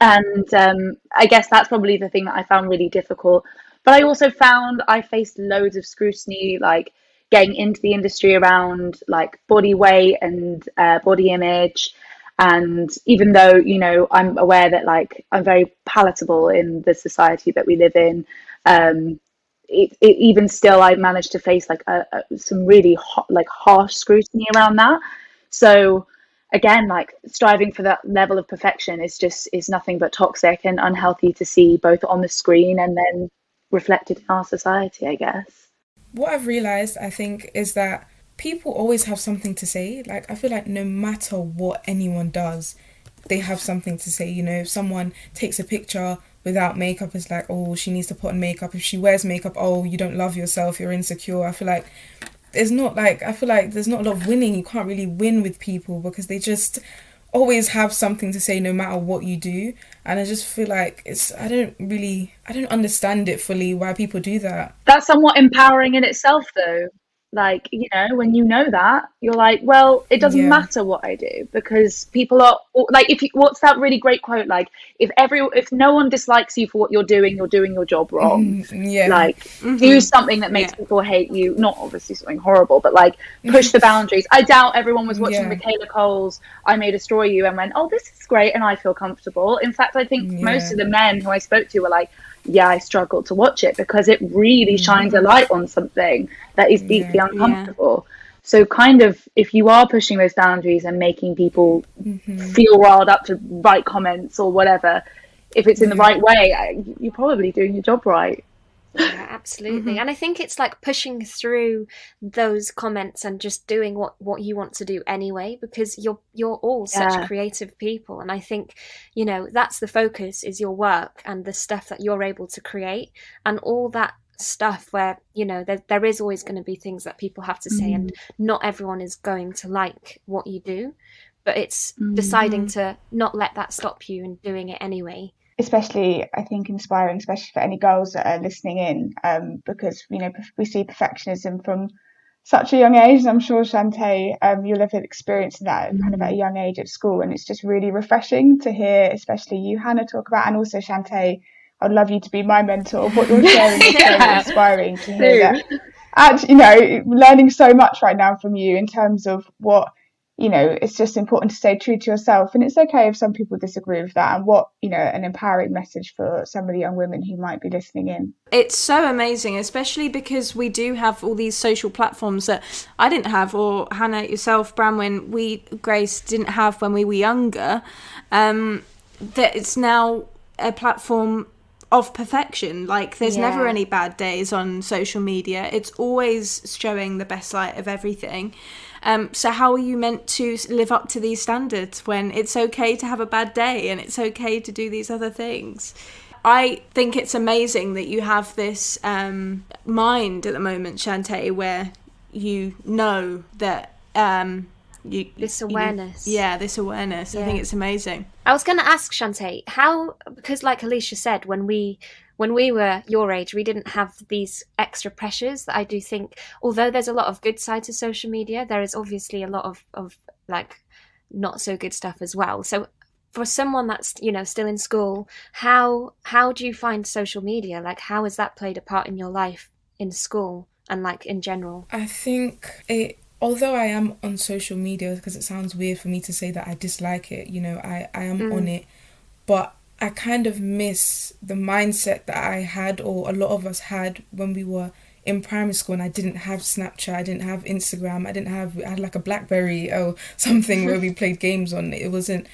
B: and um, I guess that's probably the thing that I found really difficult. But I also found I faced loads of scrutiny, like getting into the industry around like body weight and uh, body image. And even though you know I'm aware that like I'm very palatable in the society that we live in, um, it, it, even still I managed to face like a, a, some really hot, like harsh scrutiny around that. So again like striving for that level of perfection is just is nothing but toxic and unhealthy to see both on the screen and then reflected in our society i guess.
C: What i've realized i think is that people always have something to say. Like i feel like no matter what anyone does they have something to say. You know if someone takes a picture without makeup it's like oh she needs to put on makeup. If she wears makeup oh you don't love yourself. You're insecure. I feel like there's not like I feel like there's not a lot of winning. You can't really win with people because they just always have something to say no matter what you do. And I just feel like it's I don't really I don't understand it fully why people do that.
B: That's somewhat empowering in itself though like you know when you know that you're like well it doesn't yeah. matter what i do because people are like if you what's that really great quote like if every if no one dislikes you for what you're doing you're doing your job wrong
C: mm, yeah
B: like mm-hmm. do something that makes yeah. people hate you not obviously something horrible but like push the boundaries i doubt everyone was watching yeah. michaela Coel's i may destroy you and went oh this is great and i feel comfortable in fact i think most of the men who i spoke to were like yeah, I struggle to watch it because it really mm. shines a light on something that is deeply yeah, uncomfortable. Yeah. So, kind of, if you are pushing those boundaries and making people mm-hmm. feel riled up to write comments or whatever, if it's in the right way, you're probably doing your job right.
E: Yeah, absolutely. Mm-hmm. And I think it's like pushing through those comments and just doing what what you want to do anyway because you're you're all such creative people and I think, you know, that's the focus is your work and the stuff that you're able to create and all that stuff where you know there, there is always going to be things that people have to say mm-hmm. and not everyone is going to like what you do but it's mm-hmm. deciding to not let that stop you and doing it anyway
D: especially I think inspiring, especially for any girls that are listening in, um, because you know we see perfectionism from such a young age. And I'm sure Shantae, um, you'll have experienced that kind of at a young age at school, and it's just really refreshing to hear, especially you, Hannah, talk about, and also Shantae. I'd love you to be my mentor. What you're sharing is yeah. so inspiring to hear that actually, you know, learning so much right now from you in terms of what you know, it's just important to stay true to yourself. And it's okay if some people disagree with that. And what, you know, an empowering message for some of the young women who might be listening in.
A: It's so amazing, especially because we do have all these social platforms that I didn't have, or Hannah, yourself, Branwen, we, Grace, didn't have when we were younger. Um, that it's now a platform of perfection. Like there's yeah. never any bad days on social media. It's always showing the best light of everything. Um, so how are you meant to live up to these standards when it's okay to have a bad day and it's okay to do these other things? I think it's amazing that you have this um, mind at the moment, Shantae, where you know that um, you
E: this awareness.
A: You, yeah, this awareness. Yeah. I think it's amazing.
E: I was going to ask Shantae how, because like Elisha said, when we when we were your age, we didn't have these extra pressures that I do think, although there's a lot of good sides to social media, there is obviously a lot of, of like not so good stuff as well. So for someone that's, you know, still in school, how how do you find social media? Like how has that played a part in your life in school and like in general?
C: I think it although I am on social media because it sounds weird for me to say that I dislike it, you know, I, I am mm. on it, but I kind of miss the mindset that I had, or a lot of us had when we were in primary school and I didn't have Snapchat, I didn't have Instagram, I didn't have, I had like a Blackberry or something where we played games on. It wasn't,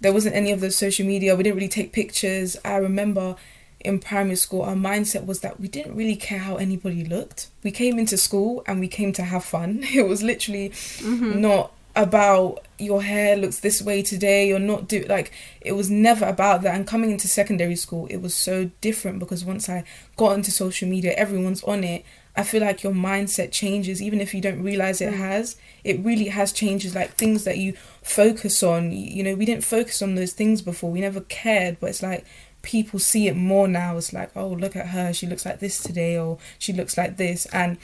C: there wasn't any of the social media. We didn't really take pictures. I remember in primary school, our mindset was that we didn't really care how anybody looked. We came into school and we came to have fun. It was literally mm-hmm. not about your hair looks this way today you're not do like it was never about that. And coming into secondary school it was so different because once i got into social media everyone's on it. I feel like your mindset changes. Even if you don't realize it mm. has it really has changes like things that you focus on. You know we didn't focus on those things before. We never cared but it's like people see it more now. It's like oh look at her. She looks like this today or she looks like this. And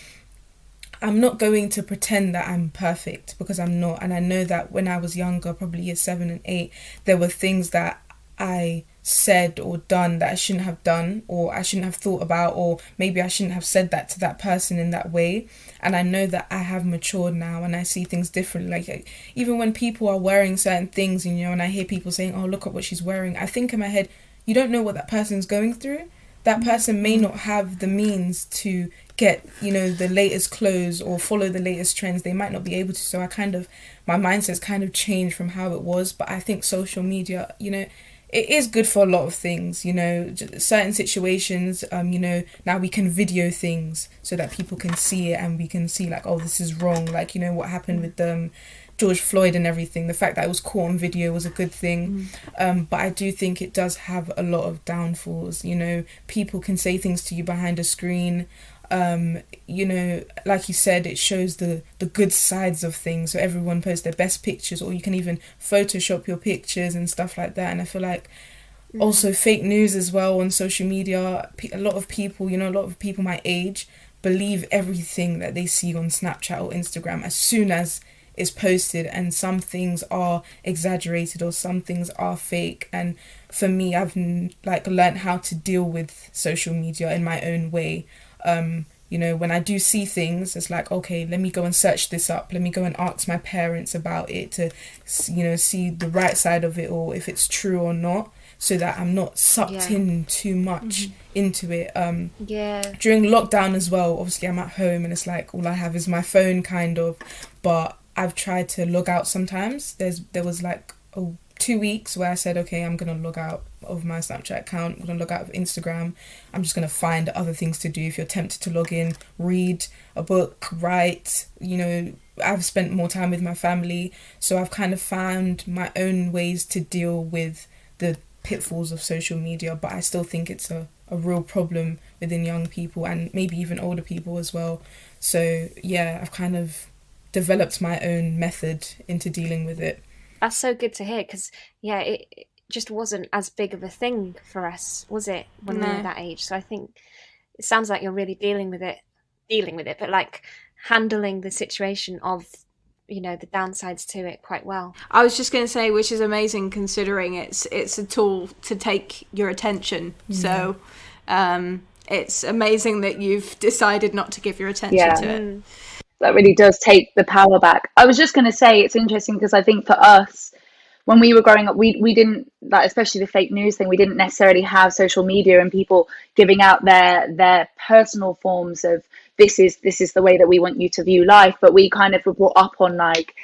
C: I'm not going to pretend that I'm perfect because I'm not. And I know that when I was younger, probably year seven and eight, there were things that I said or done that I shouldn't have done or I shouldn't have thought about or maybe I shouldn't have said that to that person in that way. And I know that I have matured now and I see things differently like even when people are wearing certain things you know and I hear people saying oh look at what she's wearing. I think in my head you don't know what that person's going through. That mm-hmm. person may mm-hmm. not have the means to get you know the latest clothes or follow the latest trends they might not be able to so i kind of my mindset's kind of changed from how it was but i think social media you know it is good for a lot of things you know certain situations um you know now we can video things so that people can see it and we can see like oh this is wrong like you know what happened with them George Floyd and everything, the fact that it was caught on video was a good thing. Mm. Um, but I do think it does have a lot of downfalls. You know, people can say things to you behind a screen. Um, you know, like you said, it shows the the good sides of things. So everyone posts their best pictures, or you can even Photoshop your pictures and stuff like that. And I feel like mm. also fake news as well on social media. A lot of people, you know, a lot of people my age believe everything that they see on Snapchat or Instagram as soon as is posted and some things are exaggerated or some things are fake and for me i've like learned how to deal with social media in my own way um you know when i do see things it's like okay let me go and search this up let me go and ask my parents about it to you know see the right side of it or if it's true or not so that i'm not sucked yeah. in too much mm-hmm. into it um
E: yeah
C: during lockdown as well obviously i'm at home and it's like all i have is my phone kind of but I've tried to log out sometimes. There's there was like oh, two weeks where I said, okay, I'm gonna log out of my Snapchat account. I'm gonna log out of Instagram. I'm just gonna find other things to do. If you're tempted to log in, read a book, write. You know, I've spent more time with my family, so I've kind of found my own ways to deal with the pitfalls of social media. But I still think it's a a real problem within young people and maybe even older people as well. So yeah, I've kind of developed my own method into dealing with it.
E: That's so good to hear because, yeah, it, it, just wasn't as big of a thing for us, was it, when no. we were that age? So I think it sounds like you're really dealing with it, dealing with it, but like handling the situation of you know the downsides to it quite well.
A: I was just going to say, which is amazing considering it's it's a tool to take your attention. Mm. So Um, it's amazing that you've decided not to give your attention
B: Yeah.
A: to it.
B: That really does take the power back. I was just going to say it's interesting because I think for us, when we were growing up, we we didn't like, especially the fake news thing. We didn't necessarily have social media and people giving out their their personal forms of this is this is the way that we want you to view life. But we kind of were brought up on like,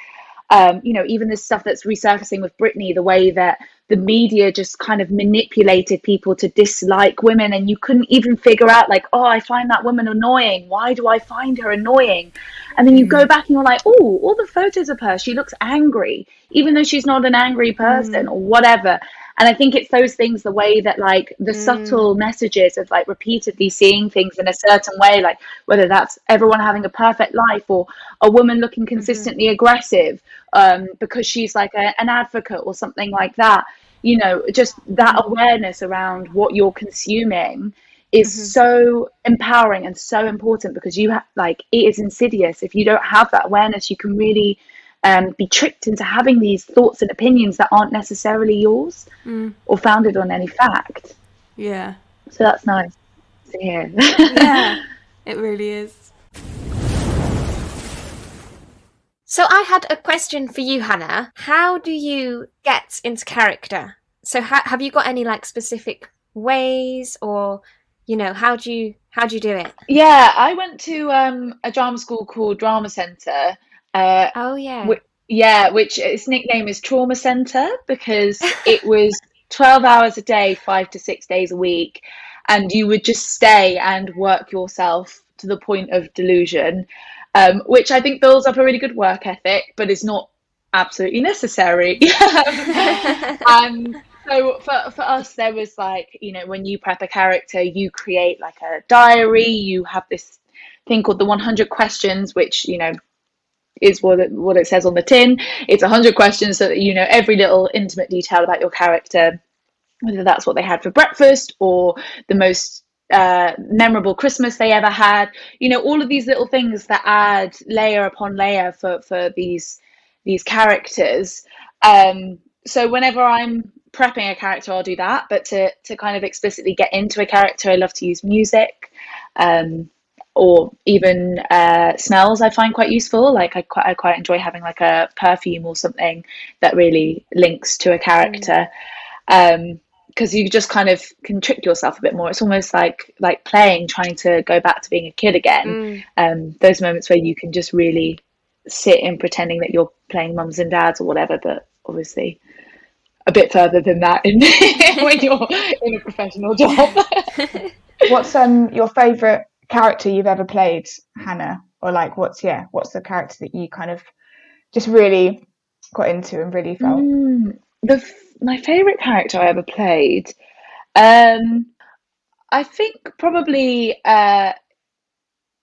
B: um, you know, even the stuff that's resurfacing with Britney, the way that the media just kind of manipulated people to dislike women and you couldn't even figure out like oh i find that woman annoying. Why do i find her annoying? And then you go mm. back and you're like oh all the photos of her. She looks angry even though she's not an angry mm. person or whatever. And i think it's those things the way that like the mm. subtle messages of like repeatedly seeing things in a certain way like whether that's everyone having a perfect life or a woman looking mm-hmm. consistently aggressive um, because she's like a, an advocate or something like that you know just that awareness around what you're consuming is so empowering and so important because you have like it is insidious if you don't have that awareness you can really um, be tricked into having these thoughts and opinions that aren't necessarily yours or founded on any fact
A: Yeah.
B: so that's nice to hear
A: Yeah. it really is.
E: So I had a question for you, Hannah. How do you get into character? So ha- have you got any like specific ways, or you know, how do you how do you do it?
B: yeah i went to um, a drama school called drama center uh,
E: Oh yeah,
B: Wh- yeah, which its nickname is Trauma Center because it was 12 hours a day, five to six days a week, and you would just stay and work yourself to the point of delusion, um, which I think builds up a really good work ethic, but is not absolutely necessary. and so for, for us, there was like, you know, when you prep a character, you create like a diary, you have this thing called the 100 questions, which, you know, is what it, what it says on the tin. It's 100 questions so that you know every little intimate detail about your character, whether that's what they had for breakfast or the most uh, memorable Christmas they ever had. You know, all of these little things that add layer upon layer for for these these characters. Um, so whenever I'm prepping a character, I'll do that. But to to kind of explicitly get into a character, I love to use music. Um, or even uh, smells I find quite useful. Like I quite I quite enjoy having like a perfume or something that really links to a character. Um, because you just kind of can trick yourself a bit more. It's almost like like playing, trying to go back to being a kid again.
E: Mm.
B: Um, those moments where you can just really sit in pretending that you're playing mums and dads or whatever, but obviously a bit further than that in when you're in a professional job.
D: What's um your favourite character you've ever played, Hannah? Or like what's yeah, what's the character that you kind of just really got into and really felt?
B: Mm, the f- my favorite character I ever played, um, I think probably uh,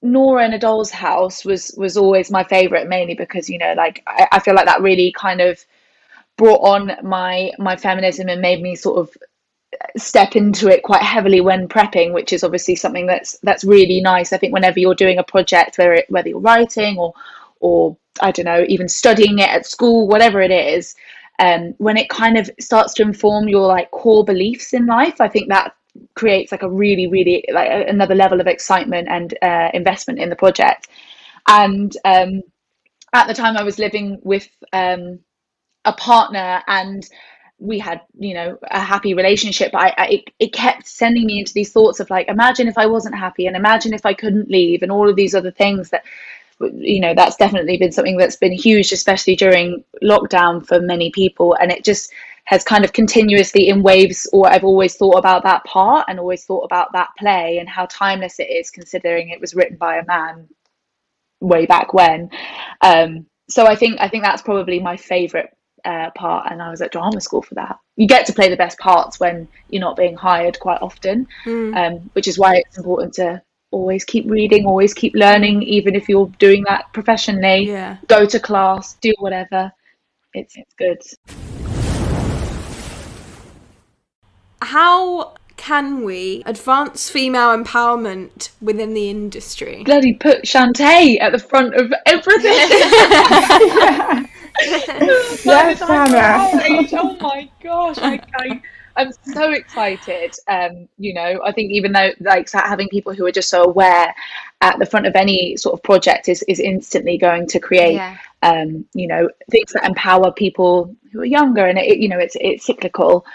B: Nora in a Doll's House was was always my favorite, mainly because you know, like I, I feel like that really kind of brought on my my feminism and made me sort of step into it quite heavily when prepping, which is obviously something that's that's really nice. I think whenever you're doing a project, whether it, whether you're writing or or I don't know, even studying it at school, whatever it is, um, when it kind of starts to inform your like core beliefs in life, I think that creates like a really, really like another level of excitement and uh, investment in the project. And um, at the time, I was living with um, a partner and we had you know a happy relationship I, I it, it kept sending me into these thoughts of like imagine if i wasn't happy and imagine if i couldn't leave and all of these other things that you know that's definitely been something that's been huge especially during lockdown for many people. And it just has kind of continuously in waves or i've always thought about that part and always thought about that play and how timeless it is considering it was written by a man way back when. Um so i think i think that's probably my favorite uh, part. And I was at drama school for that. You get to play the best parts when you're not being hired quite often, um, which is why it's important to always keep reading, always keep learning, even if you're doing that professionally.
A: Yeah.
B: Go to class, do whatever. It's it's good.
A: How can we advance female empowerment within the industry?
B: Bloody put Shantae at the front of everything.
D: Yes, Hannah.
B: oh my gosh, I, I I'm so excited. Um, you know, I think even though like having people who are just so aware at the front of any sort of project is is instantly going to create yeah. um, you know, things that empower people who are younger and it, you know, it's it's cyclical.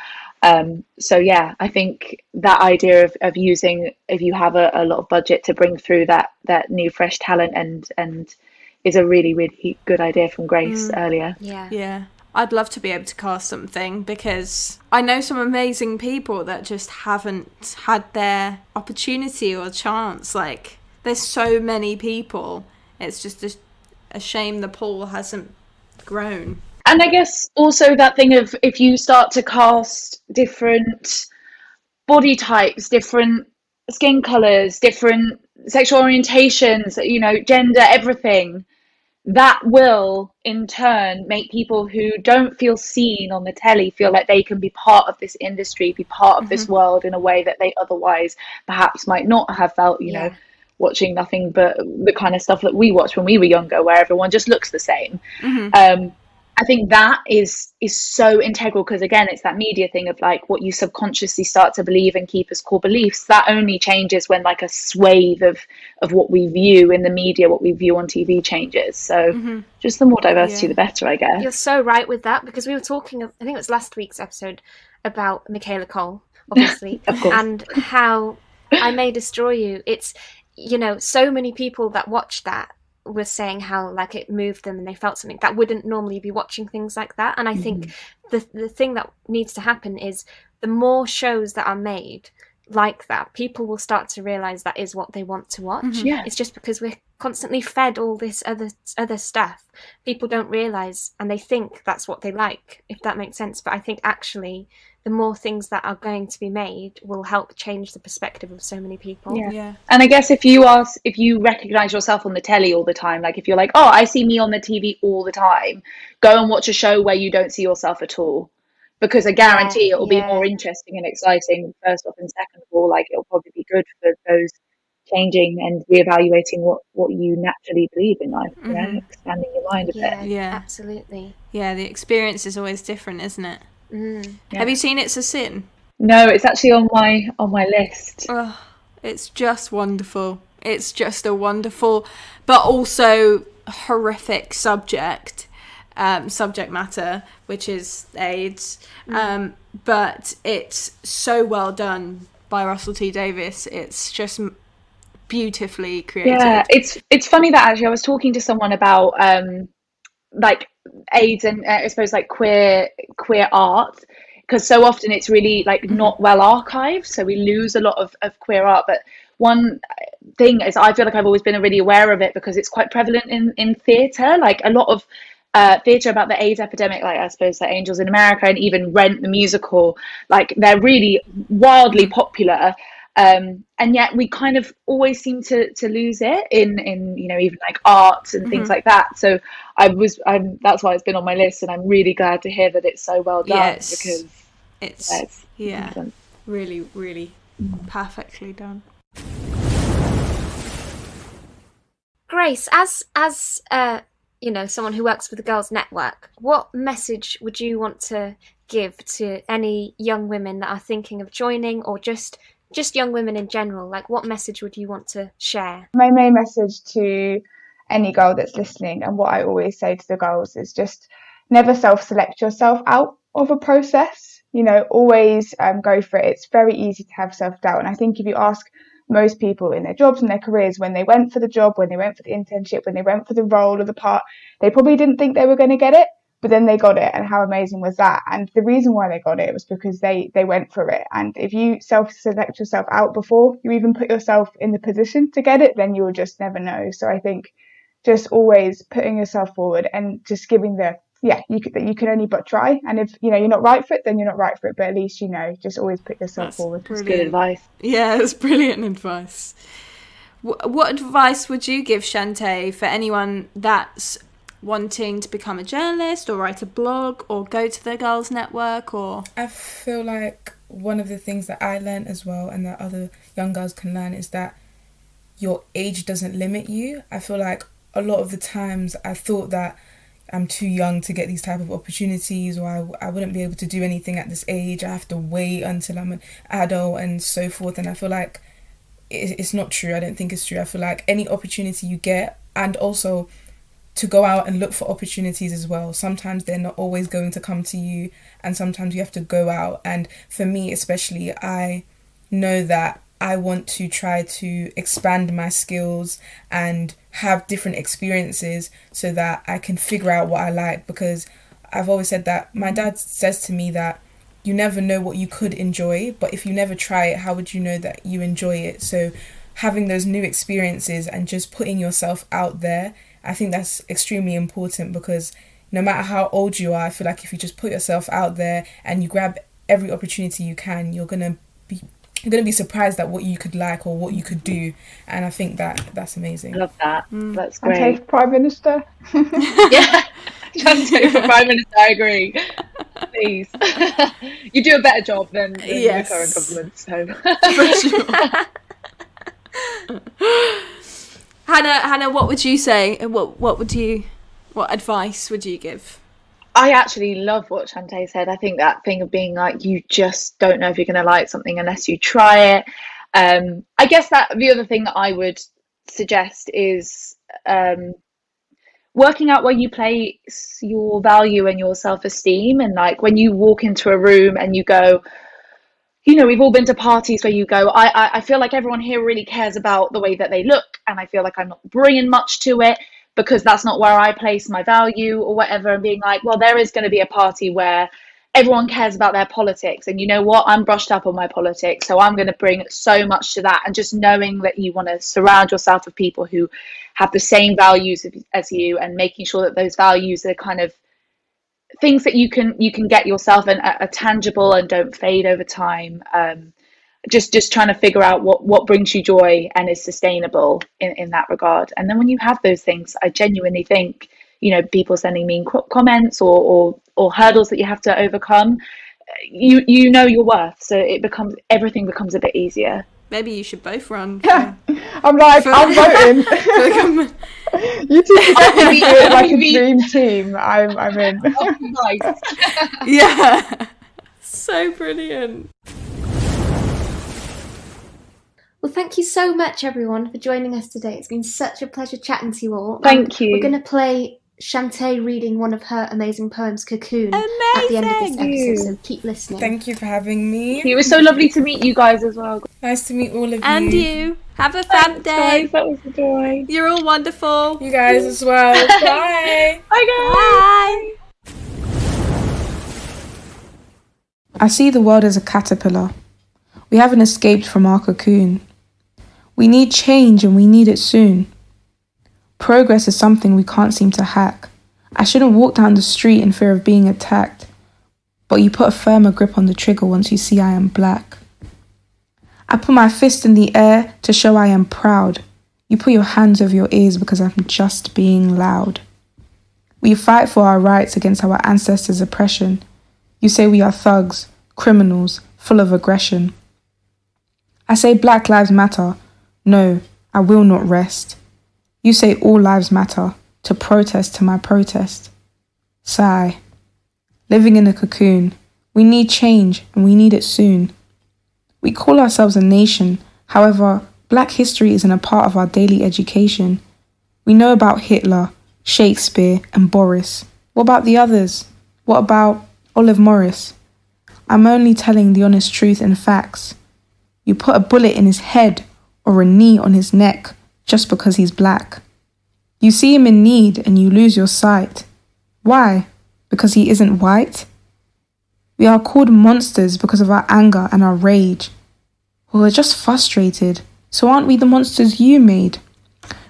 B: Um, so yeah, I think that idea of, of using if you have a, a lot of budget to bring through that that new fresh talent and and is a really really good idea from Grace mm. earlier.
E: Yeah.
A: Yeah. I'd love to be able to cast something because I know some amazing people that just haven't had their opportunity or chance. Like, there's so many people. It's just a, a shame the pool hasn't grown.
B: And I guess also that thing of if you start to cast different body types, different skin colors, different sexual orientations, you know, gender, everything that will in turn make people who don't feel seen on the telly feel like they can be part of this industry be part of mm-hmm. this world in a way that they otherwise perhaps might not have felt you yeah. know watching nothing but the kind of stuff that we watched when we were younger where everyone just looks the same mm-hmm. um, I think that is is so integral because again it's that media thing of like what you subconsciously start to believe and keep as core beliefs. That only changes when like a swathe of of what we view in the media what we view on TV changes. So mm-hmm. just the more diversity yeah. the better I guess.
E: You're so right with that because we were talking I think it was last week's episode about Michaela Coel, obviously and how I may destroy you. It's you know so many people that watch that was saying how like it moved them and they felt something that wouldn't normally be watching things like that and i mm-hmm. think the the thing that needs to happen is the more shows that are made like that people will start to realize that is what they want to watch
B: mm-hmm. yeah.
E: it's just because we're constantly fed all this other other stuff people don't realize and they think that's what they like if that makes sense but i think actually the more things that are going to be made will help change the perspective of so many people.
B: Yeah. yeah. And I guess if you are if you recognize yourself on the telly all the time, like if you're like, "Oh, I see me on the TV all the time." Go and watch a show where you don't see yourself at all. Because I guarantee yeah, it'll yeah. be more interesting and exciting first off and second of all, like it'll probably be good for those changing and reevaluating what what you naturally believe in life, mm-hmm. you know, expanding your mind a
E: yeah,
B: bit.
E: Yeah, absolutely.
A: Yeah, the experience is always different, isn't it? Mm. Yeah. Have you seen It's a Sin?
B: No, it's actually on my on my list.
A: Oh, it's just wonderful. It's just a wonderful, but also horrific subject, um, subject matter, which is AIDS. Mm. Um, but it's so well done by Russell T Davies. It's just beautifully created.
B: Yeah, it's it's funny that actually I was talking to someone about um, like AIDS and uh, I suppose like queer queer art because so often it's really like mm-hmm. not well archived so we lose a lot of, of queer art but one thing is I feel like I've always been really aware of it because it's quite prevalent in in theatre like a lot of uh, theatre about the AIDS epidemic, like I suppose like Angels in America and even Rent the musical, like they're really wildly popular um, and yet we kind of always seem to to lose it in in you know even like art and things mm-hmm. like that so i was i'm that's why it's been on my list and i'm really glad to hear that it's so well done yes. because
A: it's yeah, it's yeah really really mm. perfectly done
E: grace as as uh you know someone who works for the girls network what message would you want to give to any young women that are thinking of joining or just just young women in general, like what message would you want to share?
D: My main message to any girl that's listening, and what I always say to the girls is just never self select yourself out of a process. You know, always um, go for it. It's very easy to have self doubt. And I think if you ask most people in their jobs and their careers, when they went for the job, when they went for the internship, when they went for the role or the part, they probably didn't think they were going to get it but then they got it and how amazing was that? And the reason why they got it was because they they went for it. And if you self select yourself out before you even put yourself in the position to get it then you'll just never know. So i think just always putting yourself forward and just giving the yeah you could you can only but try. And if you know you're not right for it then you're not right for it. But at least you know just always put yourself That's forward.
B: That's good advice.
A: Yeah it's brilliant advice. What advice would you give Shantae for anyone that's wanting to become a journalist or write a blog or go to the Girls Network or?
C: I feel like one of the things that I learned as well and that other young girls can learn is that your age doesn't limit you. I feel like a lot of the times I thought that
F: I'm too young to get these type of opportunities, or I, I wouldn't be able to do anything at this age. I have to wait until I'm an adult and so forth. And I feel like it, it's not true. I don't think it's true. I feel like any opportunity you get, and also to go out and look for opportunities as well. Sometimes they're not always going to come to you, and sometimes you have to go out. And for me, especially, I know that I want to try to expand my skills and have different experiences so that I can figure out what I like because I've always said that my dad says to me that you never know what you could enjoy, but if you never try it, how would you know that you enjoy it? So having those new experiences and just putting yourself out there, I think that's extremely important because no matter how old you are, I feel like if you just put yourself out there and you grab every opportunity you can, you're going to be you're going to be surprised at what you could like or what you could do. And i think that that's amazing.
B: Love that. Mm. that's great
D: and take prime minister.
B: Yeah. Just take for prime minister i agree. Please. You do a better job than, than yes. the current government
A: so. Hannah hannah what would you say? What what would you what advice would you give
B: I actually love what Shantae said. I think that thing of being like, you just don't know if you're going to like something unless you try it. Um, I guess that the other thing that I would suggest is um, working out where you place your value and your self esteem. And like when you walk into a room and you go, you know, we've all been to parties where you go, I, I, I feel like everyone here really cares about the way that they look, and I feel like I'm not bringing much to it because that's not where I place my value or whatever, and being like, well, there is going to be a party where everyone cares about their politics and you know what? I'm brushed up on my politics so i'm going to bring so much to that. And just knowing that you want to surround yourself with people who have the same values as you and making sure that those values are kind of things that you can you can get yourself and are, tangible and don't fade over time um, just just trying to figure out what what brings you joy and is sustainable in in that regard. And then when you have those things i genuinely think you know people sending mean comments or or, or hurdles that you have to overcome uh, you you know your worth. So it becomes everything becomes a bit easier.
A: Maybe you should both run
D: yeah i'm like for, i'm voting. you two do it like a dream team. I'm i'm in. Oh,
A: yeah. So brilliant
E: well, thank you so much, everyone, for joining us today. It's been such a pleasure chatting to you all.
B: Thank you.
E: We're going to play Shantae reading one of her amazing poems, Cocoon,
A: amazing.
E: at the end of this episode. So keep listening.
F: Thank you for having me.
B: It was so lovely to meet you guys as well.
F: Nice to meet all of you.
A: And you. Have a fab day.
B: Guys, that was a joy.
A: You're all wonderful.
F: You guys as well. Bye.
B: Bye,
A: guys. Bye.
C: I see the world as a caterpillar. We haven't escaped from our cocoon. We need change and we need it soon. Progress is something we can't seem to hack. I shouldn't walk down the street in fear of being attacked. But you put a firmer grip on the trigger once you see I am black. I put my fist in the air to show I am proud. You put your hands over your ears because I'm just being loud. We fight for our rights against our ancestors' oppression. You say we are thugs, criminals, full of aggression. I say Black Lives Matter, no, I will not rest. You say all lives matter, to protest to my protest. Sigh. Living in a cocoon, we need change and we need it soon. We call ourselves a nation, however, black history isn't a part of our daily education. We know about Hitler, Shakespeare, and Boris. What about the others? What about Olive Morris? I'm only telling the honest truth and facts. You put a bullet in his head or a knee on his neck just because he's black. You see him in need and you lose your sight. Why? Because he isn't white? We are called monsters because of our anger and our rage. Well, we're just frustrated, so aren't we the monsters you made?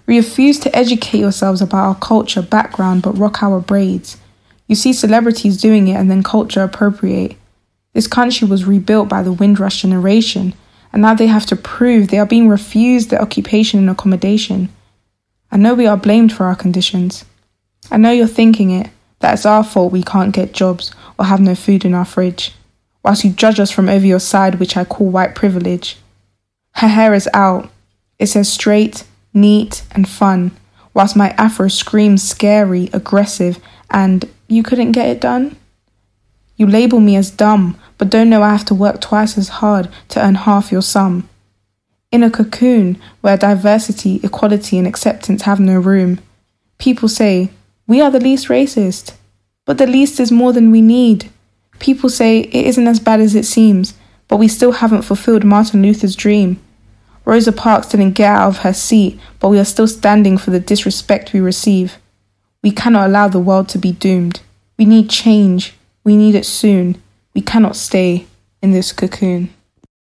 C: We refuse to educate yourselves about our culture, background, but rock our braids. You see celebrities doing it and then culture appropriate. This country was rebuilt by the Windrush generation, and now they have to prove they are being refused their occupation and accommodation. I know we are blamed for our conditions. I know you're thinking it, that it's our fault we can't get jobs or have no food in our fridge, whilst you judge us from over your side, which I call white privilege. Her hair is out. It says straight, neat, and fun, whilst my afro screams scary, aggressive, and you couldn't get it done? You label me as dumb, but don't know I have to work twice as hard to earn half your sum. In a cocoon where diversity, equality, and acceptance have no room, people say, We are the least racist. But the least is more than we need. People say it isn't as bad as it seems, but we still haven't fulfilled Martin Luther's dream. Rosa Parks didn't get out of her seat, but we are still standing for the disrespect we receive. We cannot allow the world to be doomed. We need change. We need it soon. We cannot stay in this cocoon.